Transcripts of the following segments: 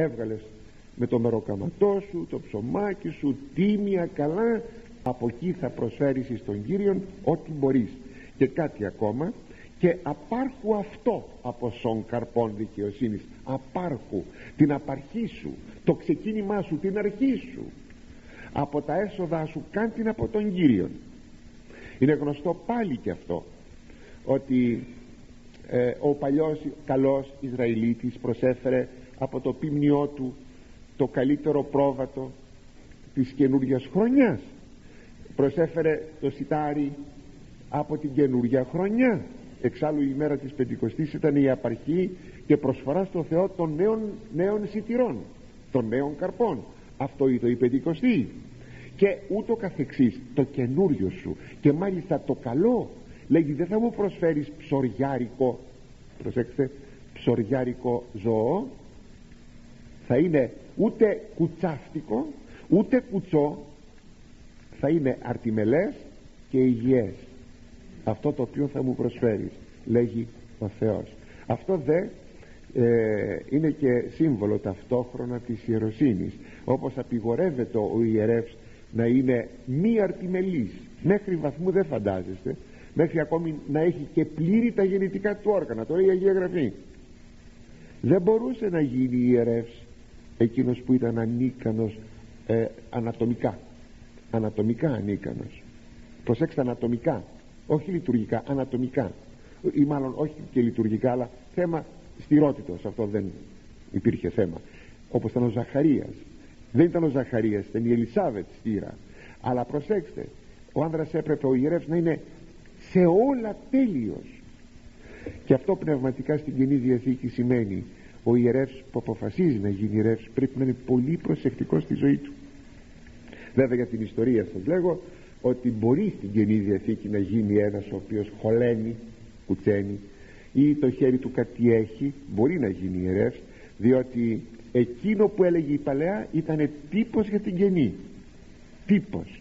έβγαλες με το μεροκαματό σου το ψωμάκι σου τίμια καλά από εκεί θα προσφέρεις στον Κύριον ό,τι μπορείς. Και κάτι ακόμα και απάρχου αυτό από σον καρπών δικαιοσύνης. Απάρχου την απαρχή σου το ξεκίνημά σου την αρχή σου. Από τα έσοδα σου την από τον Κύριον. Είναι γνωστό πάλι και αυτό ότι ε, ο παλιός καλός Ισραηλίτης προσέφερε από το πίμνιό του το καλύτερο πρόβατο της καινούργιας χρονιάς. Προσέφερε το σιτάρι από την καινούργια χρονιά. Εξάλλου η μέρα της Πεντηκοστής ήταν η απαρχή και προσφορά στο Θεό των νέων, νέων σιτηρών των νέων καρπών. Αυτό ήταν η Πεντηκοστή. Και ούτω καθεξής το καινούριο σου και μάλιστα το καλό λέγει δεν θα μου προσφέρεις ψωριάρικο προσέξτε ψωριάρικο ζώο. Θα είναι ούτε κουτσάφτικο ούτε κουτσό. Θα είναι αρτιμελές και υγιές. Αυτό το οποίο θα μου προσφέρεις λέγει ο Θεός. Αυτό δε ε, είναι και σύμβολο ταυτόχρονα της ιεροσύνης. Όπως απειγορεύεται ο ιερεύς να είναι μη αρτιμελής μέχρι βαθμού δεν φαντάζεστε μέχρι ακόμη να έχει και πλήρη τα γεννητικά του όργανα. Το λέει η Αγία Γραφή δεν μπορούσε να γίνει ιερεύς εκείνος που ήταν ανίκανος ε, ανατομικά. Ανατομικά ανίκανος. Προσέξτε ανατομικά. Όχι λειτουργικά, ανατομικά. Ή μάλλον όχι και λειτουργικά αλλά θέμα στηρότητος. Αυτό δεν υπήρχε θέμα. Όπως ήταν ο Ζαχαρίας. Δεν ήταν ο Ζαχαρίας ήταν η Ελισάβετ στήρα. Αλλά προσέξτε ο άνδρας έπρεπε ο ιερεύς να είναι σε όλα τέλειος και αυτό πνευματικά στην Κοινή Διαθήκη σημαίνει ο ιερεύς που αποφασίζει να γίνει ιερεύς πρέπει να είναι πολύ προσεκτικός στη ζωή του. Βέβαια για την ιστορία σας λέγω ότι μπορεί στην Καινή Διαθήκη να γίνει ένας ο οποίος χωλαίνει, κουτσένει ή το χέρι του κάτι έχει μπορεί να γίνει ιερεύς διότι εκείνο που έλεγε η Παλαιά ήταν τύπος για την Καινή. Τύπος.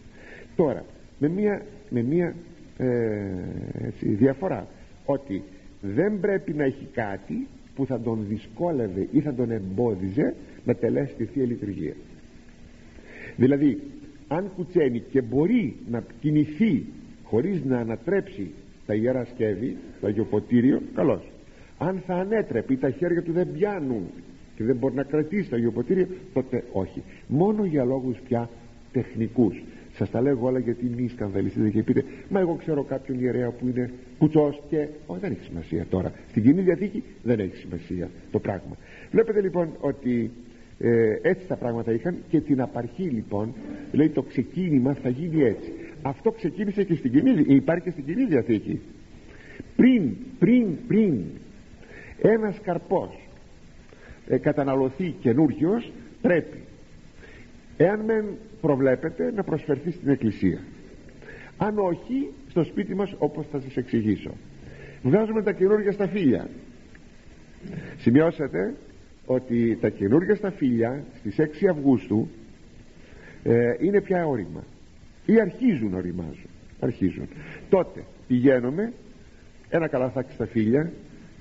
Τώρα με μία, με μία ε, διαφορά. Ότι δεν πρέπει να έχει κάτι που θα τον δυσκόλευε ή θα τον εμπόδιζε να τελέσει τη Θεία Λειτουργία. Δηλαδή αν κουτσένει και μπορεί να κινηθεί χωρίς να ανατρέψει τα ιερά σκεύη το αγιοποτήριο καλώς. Αν θα ανέτρεπε ή τα χέρια του δεν πιάνουν και δεν μπορεί να κρατήσει το αγιοποτήριο τότε όχι. Μόνο για λόγους πια τεχνικούς σας τα λέγω όλα γιατί μη σκανδαλιστείτε και πείτε μα εγώ ξέρω κάποιον ιερέα που είναι κουτσός και όχι δεν έχει σημασία τώρα. Στην Κοινή Διαθήκη δεν έχει σημασία το πράγμα. Βλέπετε λοιπόν ότι ε, έτσι τα πράγματα είχαν και την απαρχή λοιπόν λέει το ξεκίνημα θα γίνει έτσι. Αυτό ξεκίνησε και στην κοινή υπάρχει και στην κοινή διαθήκη. Πριν, πριν, πριν ένας καρπός ε, καταναλωθεί καινούριο πρέπει εάν μεν προβλέπετε να προσφερθεί στην εκκλησία. Αν όχι στο σπίτι μας όπως θα σας εξηγήσω. Βγάζουμε τα καινούργια σταφύλια σημειώσατε ότι τα καινούργια σταφύλια στις 6 Αυγούστου ε, είναι πια όρημα. Ή αρχίζουν να οριμάζουν. Αρχίζουν. Τότε πηγαίνουμε ένα καλαθάκι σταφύλια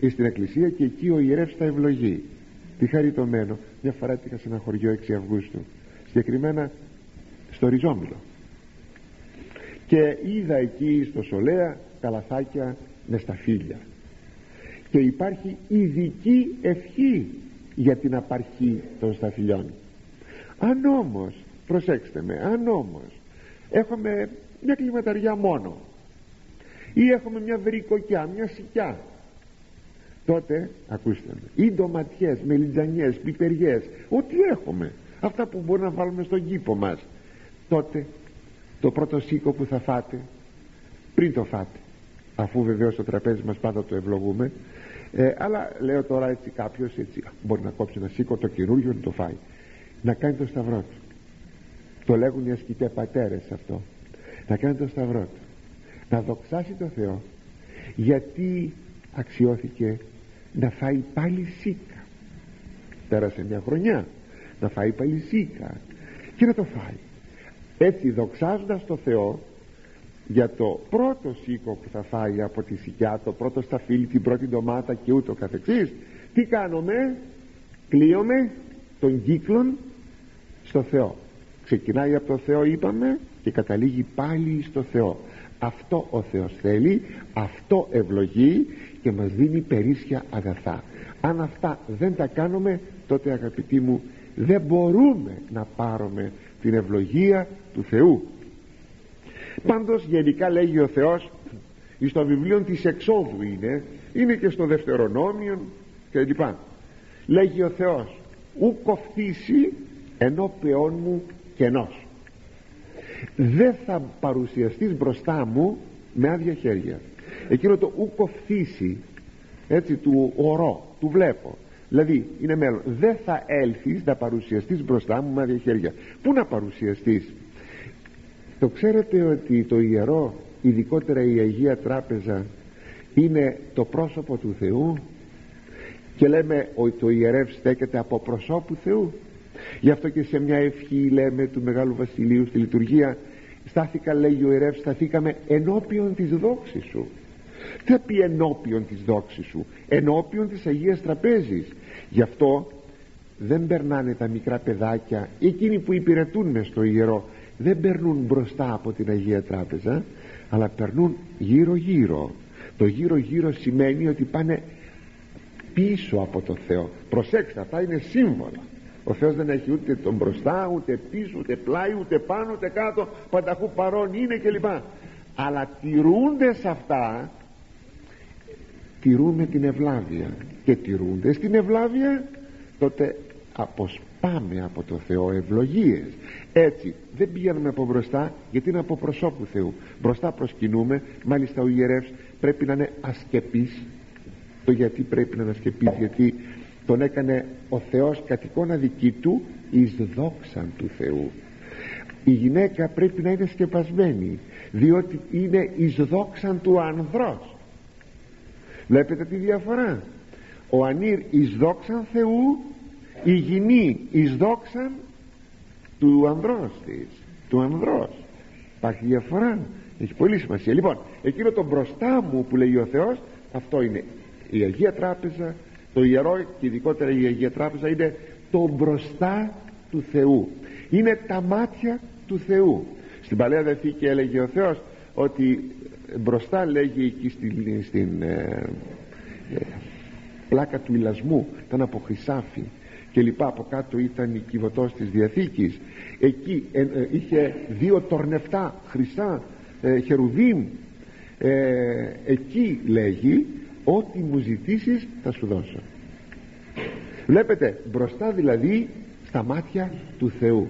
ή στην εκκλησία και εκεί ο ιερεύς θα ευλογεί. Τι χαριτωμένο. Μια φορά έτυχα σε ένα χωριό 6 Αυγούστου συγκεκριμένα στο Ριζόμιλο και είδα εκεί στο Σολέα καλαθάκια με σταφύλια και υπάρχει ειδική ευχή για την απαρχή των σταφυλιών. Αν όμως προσέξτε με αν όμως έχουμε μια κλιματαριά μόνο ή έχουμε μια βρικοκιά, μια σικιά τότε ακούστε με ή ντοματιές, μελιτζανιές, πιπεριές ό,τι έχουμε αυτά που μπορούμε να βάλουμε στον κήπο μας. Τότε το πρώτο σίκο που θα φάτε πριν το φάτε αφού βεβαίως το τραπέζι μας πάντα το ευλογούμε ε, αλλά λέω τώρα έτσι κάποιος έτσι, μπορεί να κόψει ένα σίκο το καινούργιο να το φάει να κάνει το σταυρό του. Το λέγουν οι ασκητές πατέρες αυτό. Να κάνει το σταυρό του. Να δοξάσει το Θεό γιατί αξιώθηκε να φάει πάλι σίκα. Πέρασε μια χρονιά να φάει πάλι σίκα. Και να το φάει. Έτσι δοξάζοντας το Θεό για το πρώτο σίκο που θα φάει από τη σικιά το πρώτο σταφύλι, την πρώτη ντομάτα και ούτω καθεξής τι κάνουμε; Κλείουμε των κύκλων στο Θεό. Ξεκινάει από το Θεό είπαμε και καταλήγει πάλι στο Θεό. Αυτό ο Θεός θέλει αυτό ευλογεί και μας δίνει περίσσια αγαθά. Αν αυτά δεν τα κάνουμε τότε αγαπητοί μου δεν μπορούμε να πάρουμε την ευλογία του Θεού. Πάντως γενικά λέγει ο Θεός στο βιβλίο της εξόδου είναι είναι και στο δευτερονόμιο και λοιπά λέγει ο Θεός ου κοφτήσει ενώπιόν μου κενός. Δεν θα παρουσιαστείς μπροστά μου με άδεια χέρια. Εκείνο το ου κοφτήσει έτσι του ορό του βλέπω δηλαδή είναι μέλλον. Δεν θα έλθεις να παρουσιαστείς μπροστά μου με άδεια χέρια. Πού να παρουσιαστείς; Το ξέρετε ότι το ιερό ειδικότερα η Αγία Τράπεζα είναι το πρόσωπο του Θεού και λέμε ότι το ιερεύ στέκεται από προσώπου Θεού. Γι' αυτό και σε μια ευχή λέμε του Μεγάλου Βασιλείου στη λειτουργία στάθηκα λέγει ο ιερεύ σταθήκαμε ενώπιον της δόξης σου. τι θα πει ενώπιον της δόξης σου ενώπιον της Αγίας Τραπέζης. Γι' αυτό δεν περνάνε τα μικρά παιδάκια εκείνοι που υπηρετούν μες στο ιερό δεν περνούν μπροστά από την Αγία Τράπεζα αλλά περνούν γύρω γύρω το γύρω γύρω σημαίνει ότι πάνε πίσω από το Θεό. Προσέξτε αυτά είναι σύμβολα. Ο Θεός δεν έχει ούτε τον μπροστά ούτε πίσω ούτε πλάι ούτε πάνω ούτε κάτω πανταχού παρόν είναι κλπ. Αλλά τηρούνται σε αυτά τηρούμε την ευλάβεια. Και τηρούνται στην ευλάβεια τότε αποσπάμε από το Θεό ευλογίες. Έτσι δεν πηγαίνουμε από μπροστά γιατί είναι από προσώπου Θεού. Μπροστά προσκυνούμε μάλιστα ο ιερεύς πρέπει να είναι ασκεπής. Το γιατί πρέπει να είναι ασκεπής γιατί τον έκανε ο Θεός κατ' εικόνα δική του εις δόξαν του Θεού. Η γυναίκα πρέπει να είναι σκεπασμένη διότι είναι εις δόξαν του ανδρός βλέπετε τη διαφορά. Ο ανήρ εις δόξαν Θεού η γυνή εις δόξαν του ανδρός της του ανδρός. Υπάρχει διαφορά. Έχει πολύ σημασία. Λοιπόν εκείνο το μπροστά μου που λέει ο Θεός αυτό είναι η Αγία Τράπεζα το ιερό και ειδικότερα η Αγία Τράπεζα είναι το μπροστά του Θεού. Είναι τα μάτια του Θεού. Στην Παλαιά Δεθήκη έλεγε ο Θεός ότι μπροστά λέγει εκεί στην, στην ε, ε, πλάκα του ηλασμού ήταν από χρυσάφι και λοιπά από κάτω ήταν η κυβωτός της Διαθήκης. Εκεί ε, ε, είχε δύο τορνευτά χρυσά ε, χερουβίμ. Ε, εκεί λέγει ό,τι μου ζητήσεις θα σου δώσω βλέπετε μπροστά δηλαδή στα μάτια του Θεού.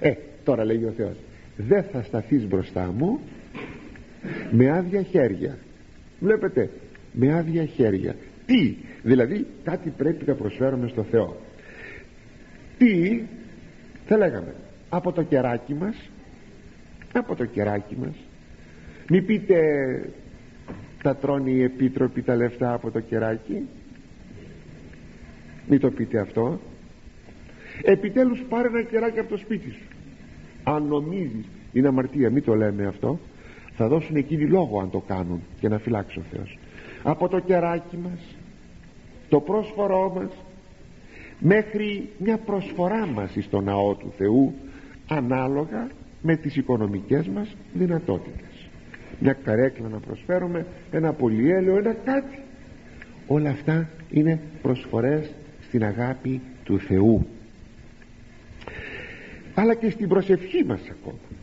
Ε τώρα λέγει ο Θεός δεν θα σταθείς μπροστά μου με άδεια χέρια. Βλέπετε με άδεια χέρια. Τι δηλαδή κάτι πρέπει να προσφέρουμε στο Θεό. Τι θα λέγαμε από το κεράκι μας από το κεράκι μας. Μη πείτε τα τρώνε οι επίτροποι τα λεφτά από το κεράκι. Μη το πείτε αυτό. Επιτέλους πάρε ένα κεράκι από το σπίτι σου. Αν νομίζεις είναι αμαρτία μη το λέμε αυτό θα δώσουν εκείνοι λόγο αν το κάνουν και να φυλάξει ο Θεός. Από το κεράκι μας το πρόσφορό μας μέχρι μια προσφορά μας στο ναό του Θεού ανάλογα με τις οικονομικές μας δυνατότητες. Μια καρέκλα να προσφέρουμε ένα πολυέλαιο, ένα κάτι. Όλα αυτά είναι προσφορές στην αγάπη του Θεού. Αλλά και στην προσευχή μας ακόμα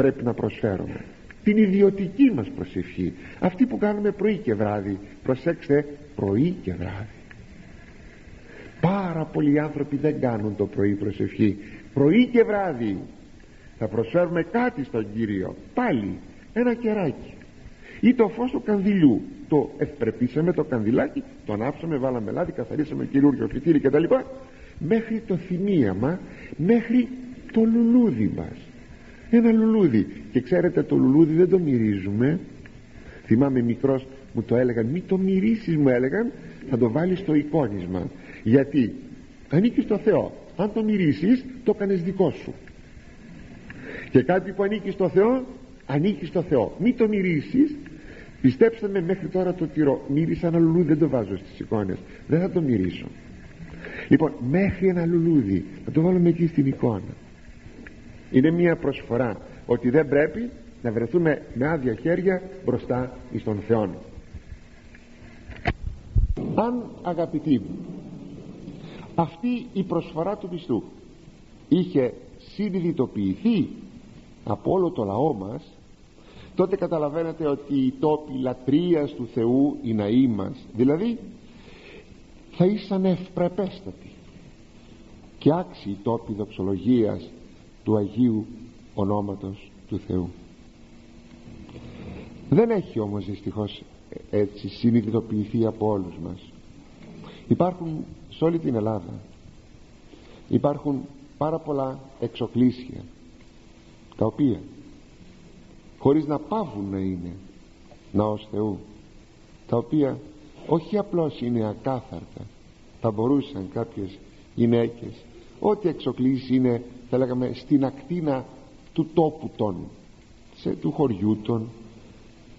πρέπει να προσφέρουμε. Την ιδιωτική μας προσευχή. Αυτή που κάνουμε πρωί και βράδυ. Προσέξτε πρωί και βράδυ. Πάρα πολλοί άνθρωποι δεν κάνουν το πρωί προσευχή. Πρωί και βράδυ. Θα προσφέρουμε κάτι στον Κύριο. Πάλι ένα κεράκι. Ή το φως του κανδυλιού. Το ευπρεπίσαμε το κανδυλάκι το ανάψαμε βάλαμε λάδι καθαρίσαμε καινούργιο φυτίλι κτλ. Μέχρι το θυμίαμα μέχρι το λουλούδι μας ένα λουλούδι. Και ξέρετε το λουλούδι δεν το μυρίζουμε. Θυμάμαι μικρός μου το έλεγαν μη το μυρίσεις μου έλεγαν θα το βάλεις στο εικόνισμα γιατί; Ανήκει στο Θεό. Αν το μυρίσεις το κάνεις δικό σου. Και κάτι που ανήκεις στο Θεό ανήκεις στο Θεό. Μη το μυρίσεις. Πιστέψτε με μέχρι τώρα το τυρό. Μύρισα ένα λουλούδι δεν το βάζω στις εικόνες. Δεν θα το μυρίσω. Λοιπόν μέχρι ένα λουλούδι. Να το βάλουμε εκεί στην εικόνα είναι μια προσφορά ότι δεν πρέπει να βρεθούμε με άδεια χέρια μπροστά εις τον Θεό αν αγαπητοί αυτή η προσφορά του πιστού είχε συνειδητοποιηθεί από όλο το λαό μας τότε καταλαβαίνετε ότι οι τόποι λατρείας του Θεού οι ναοί μας δηλαδή θα ήσαν ευπρεπέστατοι και άξιοι τόποι δοξολογίας του Αγίου ονόματος του Θεού. Δεν έχει όμως δυστυχώς έτσι συνειδητοποιηθεί από όλους μας. Υπάρχουν σε όλη την Ελλάδα υπάρχουν πάρα πολλά εξοκλήσια τα οποία χωρίς να πάβουν να είναι ναός Θεού τα οποία όχι απλώς είναι ακάθαρτα θα μπορούσαν κάποιες γυναίκες ό,τι εξοκλήσει είναι θα λέγαμε στην ακτίνα του τόπου των σε, του χωριού των.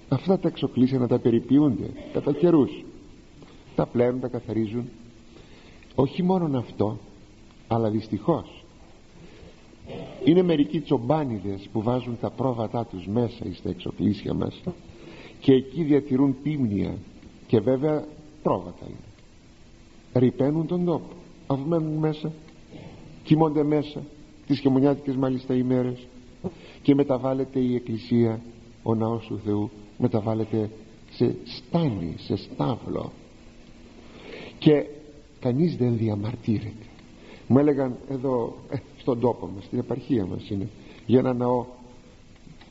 Αυτά τα εξοκλήσια να τα περιποιούνται κατά καιρούς. τα πλένουν, τα καθαρίζουν. Όχι μόνον αυτό αλλά δυστυχώς. Είναι μερικοί τσομπάνιδες που βάζουν τα πρόβατά τους μέσα στα εξοκλήσια μας και εκεί διατηρούν πίμνια και βέβαια πρόβατα είναι. Ρηπαίνουν τον τόπο αφού μένουν μέσα κοιμώνται μέσα τις χειμωνιάτικες μάλιστα ημέρες και μεταβάλλεται η εκκλησία ο ναός του Θεού μεταβάλλεται σε στάνι, σε στάβλο. Και κανείς δεν διαμαρτύρεται. Μου έλεγαν εδώ ε, στον τόπο μας στην επαρχία μας είναι για ένα ναό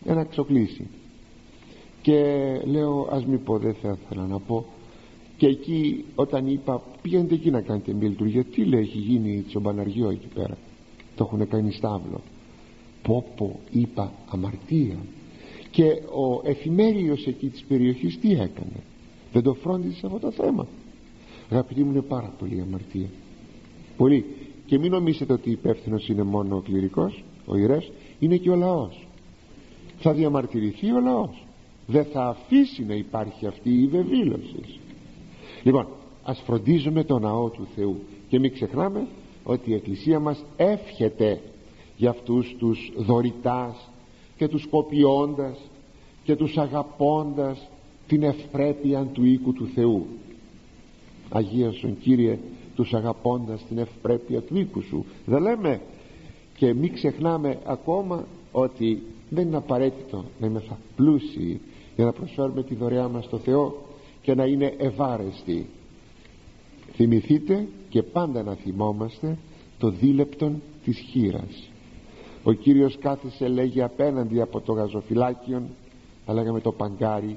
ένα ξοκλήσι. Και λέω ας μην πω δεν θα ήθελα να πω. Και εκεί όταν είπα πήγαινε εκεί να κάνετε μια λειτουργία. Τι λέει έχει γίνει τσομπαναργιό εκεί πέρα το έχουν κάνει στάβλο πω πω είπα αμαρτία. Και ο εφημέριος εκεί της περιοχής τι έκανε; Δεν το φρόντισε αυτό το θέμα. Αγαπητοί μου είναι πάρα πολύ αμαρτία. Πολύ. Και μην νομίζετε ότι υπεύθυνος είναι μόνο ο κληρικός ο ιερεύς είναι και ο λαός. Θα διαμαρτυρηθεί ο λαός. Δεν θα αφήσει να υπάρχει αυτή η βεβήλωση. Λοιπόν ας φροντίζουμε το ναό του Θεού. Και μην ξεχνάμε ότι η Εκκλησία μας εύχεται για αυτούς τους δωρητάς και τους κοπιώντας και τους αγαπώντας την ευπρέπεια του οίκου του Θεού. Αγίασον Κύριε τους αγαπώντας την ευπρέπεια του οίκου σου. Δεν λέμε και μην ξεχνάμε ακόμα ότι δεν είναι απαραίτητο να είμαστε πλούσιοι για να προσφέρουμε τη δωρεά μας στο Θεό και να είναι ευάρεστη θυμηθείτε και πάντα να θυμόμαστε το δίλεπτον της χείρας. Ο Κύριος κάθισε λέγει απέναντι από το γαζοφυλάκιον θα λέγαμε το παγκάρι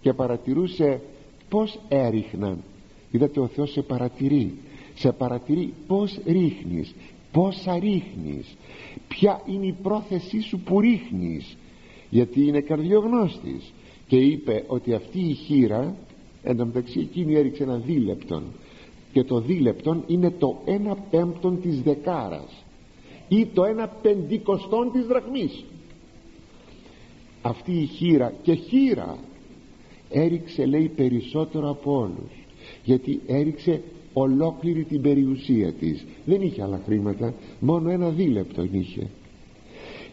και παρατηρούσε πως έριχναν. Είδατε ο Θεός σε παρατηρεί. Σε παρατηρεί πως ρίχνεις πόσα ρίχνεις ποια είναι η πρόθεσή σου που ρίχνεις. Γιατί είναι καρδιογνώστης. Και είπε ότι αυτή η χείρα εν τω μεταξύ εκείνη έριξε ένα δίλεπτον και το δίλεπτον είναι το ένα πέμπτον της δεκάρας ή το ένα πεντηκοστόν της δραχμής. Αυτή η χείρα και χείρα έριξε λέει περισσότερο από όλους γιατί έριξε ολόκληρη την περιουσία της. Δεν είχε άλλα χρήματα μόνο ένα δίλεπτο είχε.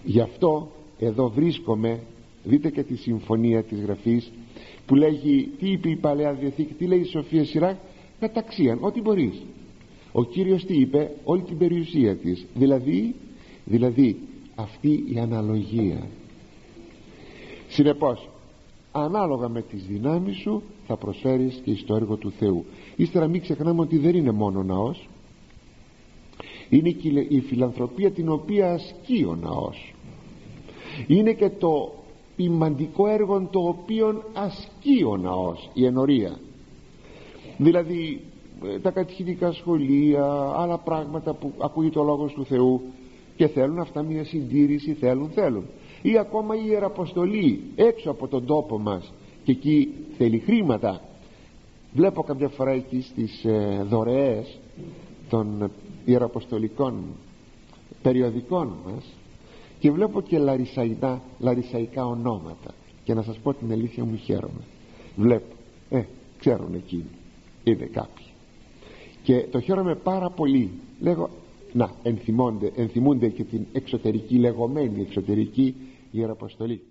Γι' αυτό εδώ βρίσκομαι δείτε και τη συμφωνία της γραφής που λέγει τι είπε η Παλαιά Διαθήκη τι λέει η Σοφία Σιράκ; Καταξίαν ό,τι μπορείς. Ο Κύριος τι είπε όλη την περιουσία της. Δηλαδή, δηλαδή αυτή η αναλογία. Συνεπώς ανάλογα με τις δυνάμεις σου θα προσφέρεις και στο έργο του Θεού. Ύστερα μην ξεχνάμε ότι δεν είναι μόνο ναός. Είναι και η φιλανθρωπία την οποία ασκεί ο ναός. Είναι και το ποιμαντικό έργο το οποίο ασκεί ο ναός η ενορία δηλαδή ε, τα κατηχητικά σχολεία άλλα πράγματα που ακούει το λόγος του Θεού και θέλουν αυτά μια συντήρηση θέλουν θέλουν. Ή ακόμα η Ιεραποστολή έξω από τον τόπο μας και εκεί θέλει χρήματα. Βλέπω κάποια φορά εκεί στις ε, δωρεές των ιεραποστολικών περιοδικών μας και βλέπω και λαρισαϊκά, λαρισαϊκά ονόματα. Και να σας πω την αλήθεια μου χαίρομαι. Βλέπω. Ε ξέρουν εκείνοι είναι κάποιοι. Και το χαίρομαι πάρα πολύ. Λέγω να ενθυμούνται, ενθυμούνται και την εξωτερική λεγόμενη εξωτερική Ιεραποστολή